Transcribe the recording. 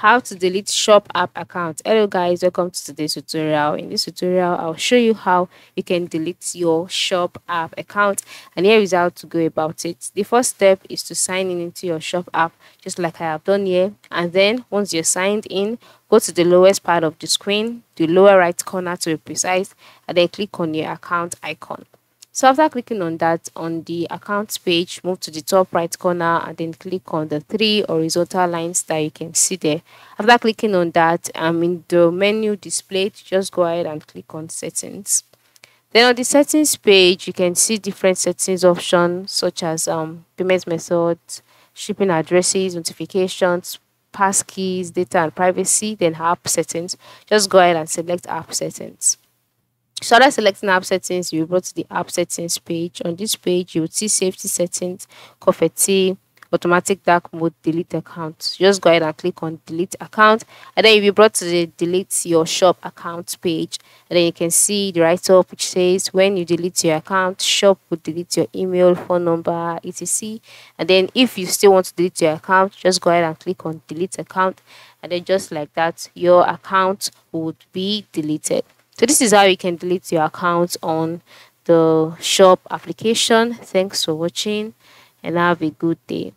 how to delete shop app account. Hello guys welcome to today's tutorial. In this tutorial i'll show you how you can delete your shop app account and here is how to go about it. The first step is to sign in into your shop app just like i have done here. And then once you're signed in go to the lowest part of the screen the lower right corner to be precise and then click on your account icon so after clicking on that on the accounts page, move to the top right corner and then click on the three horizontal lines that you can see there. After clicking on that, um, in the menu displayed, just go ahead and click on settings. Then on the settings page, you can see different settings options such as um, payment methods, shipping addresses, notifications, passkeys, data and privacy, then app settings. Just go ahead and select app settings. So after selecting app settings, you go to the app settings page. On this page, you will see safety settings, confetti, automatic dark mode, delete account. Just go ahead and click on delete account. And then you'll be brought to the delete your shop account page. And then you can see the write-up which says when you delete your account, shop will delete your email, phone number, etc. And then if you still want to delete your account, just go ahead and click on delete account. And then just like that, your account would be deleted. So this is how you can delete your account on the shop application. Thanks for watching and have a good day.